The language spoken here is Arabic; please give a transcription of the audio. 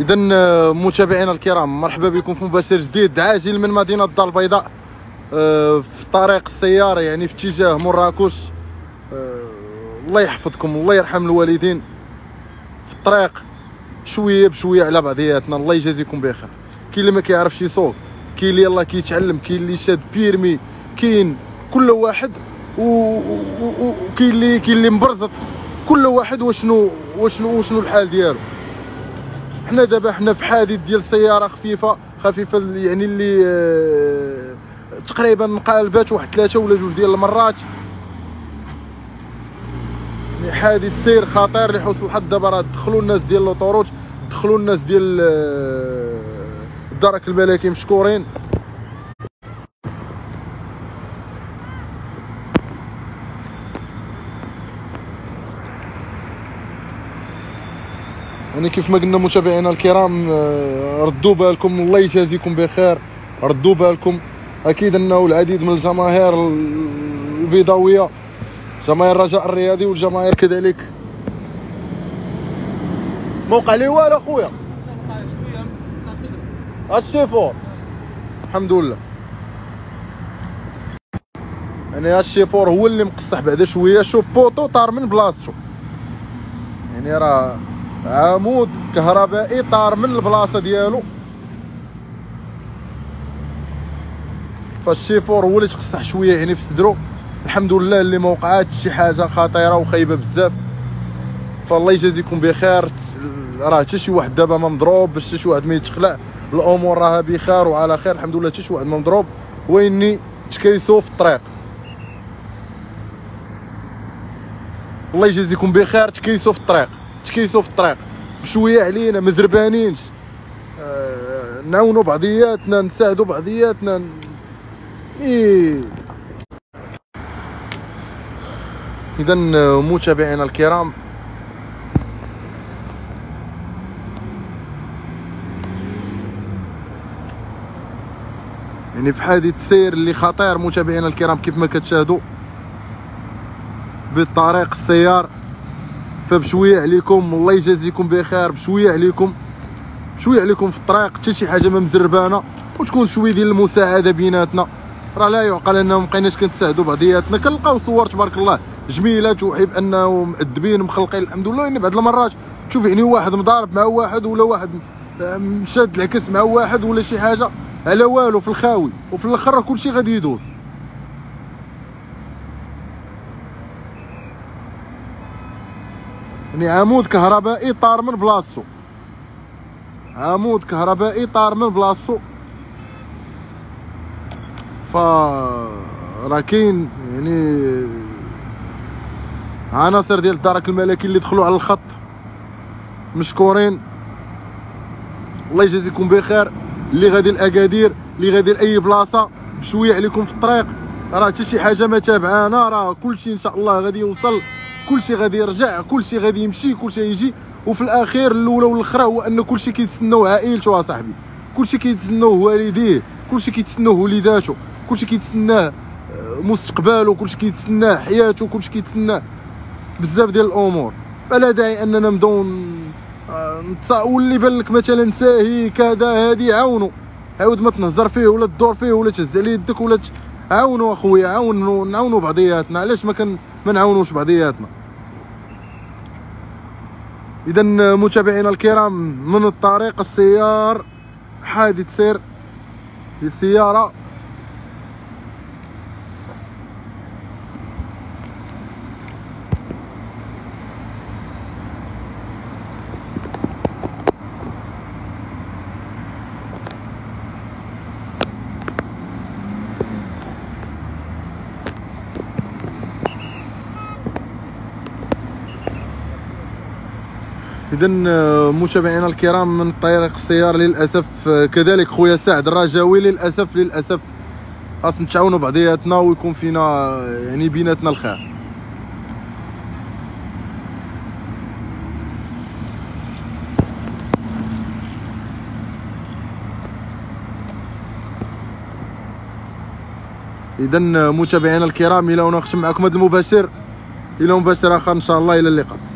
اذا متابعينا الكرام مرحبا بكم في مباشر جديد عاجل من مدينة الدار البيضاء آه، في طريق السيارة يعني في اتجاه مراكش. آه، الله يحفظكم الله يرحم الوالدين. في الطريق شوية بشوية على بعضياتنا الله يجازيكم بخير. كاين اللي ما كيعرفش يسوق كاين اللي يلاه كيتعلم كاين اللي شاد بيرمي كاين كل واحد وكاين اللي كاين اللي مبرزط. كل واحد وشنو وشنو وشنو الحال ديالو. حنا دابا حنا في حادث ديال سيارة خفيفة خفيفة يعني اللي آه، تقريبا مقالبات واحد ثلاثة ولا جوج ديال المرات. يعني حادث سير خطير اللي حوصل لحد دابا راه دخلوا الناس ديال لوطوروت دخلوا الناس ديال آه، الدرك الملكي مشكورين. يعني كيف ما قلنا متابعينا الكرام آه، ردوا بالكم الله يجازيكم بخير. ردوا بالكم. أكيد أنه العديد من الجماهير البيضاوية جماهير الرجاء الرياضي والجماهير كذلك موقع لي والو أخويا. الشيفور الحمد لله. يعني الشيفور هو اللي مقصح بعدا شوية. شوف بوطو طار من بلاصتو. يعني راه عمود كهربائي طار من البلاصة ديالو. فالشيفور هو اللي تقصح شوية يعني في صدرو. الحمد لله اللي ما وقعاتش شي حاجة خطيرة وخايبة بزاف. فالله يجازيكم بخير. راه حتى شي واحد دابا ما مضروب باش شي واحد ما يتخلع. الأمور راها بخير وعلى خير. الحمد لله حتى شي واحد ما مضروب. واني تكيسو في الطريق. الله يجازيكم بخير. تكيسو في الطريق. تكيسو في الطريق. بشوية علينا مزربانينش آه نعاونوا بعضياتنا نساعدوا بعضياتنا. إيه. اذا متابعينا الكرام. يعني في حادث سير اللي خطير متابعينا الكرام كيف ما كتشاهدوا. بالطريق السيار. فبشوية عليكم الله يجازيكم بخير بشوية عليكم شوية عليكم في الطريق حتى شي حاجة ما مزربانة وتكون شوية ديال المساعدة بيناتنا. راه لا يعقل أننا مابقيناش كنتساعدوا بعضياتنا كنلقاو صور تبارك الله جميلة توحي بانه مأدبين مخلقين الحمد لله يعني بعض المرات تشوف يعني واحد مضارب مع واحد ولا واحد مشاد العكس مع واحد ولا شي حاجة على والو في الخاوي وفي الآخر كلشي غادي يدوز. يعني عمود كهربائي طار من بلاصتو. عمود كهربائي طار من بلاصتو. ف راه كاين يعني عناصر ديال الدرك الملكي اللي دخلوا على الخط مشكورين. الله يجازيكم بخير. اللي غادي لأكادير اللي غادي لأي بلاصة بشوية عليكم في الطريق. راه حتى شي حاجة ما تابعانا راه كلشي إن شاء الله غادي يوصل. كلشي غادي يرجع كلشي غادي يمشي كلشي يجي. وفي الأخير الأولى والأخرى هو أن كلشي كيتسناو عائلته اصاحبي كلشي كيتسناو والديه كلشي كيتسناو وليداتو كلشي كيتسناه آه، مستقبله كلشي كيتسناه حياته كلشي كيتسناه بزاف ديال الأمور. فلا داعي أننا نبداو آه، واللي بان لك مثلا ساهي كذا هادي عاونوا عاود ما تنهزر فيه ولا تدور فيه ولا تهز عليه يدك ولا عاونوا أخويا عاونوا نعاونوا بعضياتنا. علاش ما كان ما نعاونوش بعضياتنا؟ اذا متابعينا الكرام من الطريق السيار حادث سير للسياره اذا آه، متابعينا الكرام من طريق السيارة للأسف آه، كذلك خويا سعد الرجاوي للأسف للأسف خاص نتعاونوا بعضياتنا ويكون فينا آه، يعني بيناتنا الخير. اذا متابعينا الكرام إلى هنا نختم معكم هذا المباشر. إلى مباشر اخر إن شاء الله إلى اللقاء.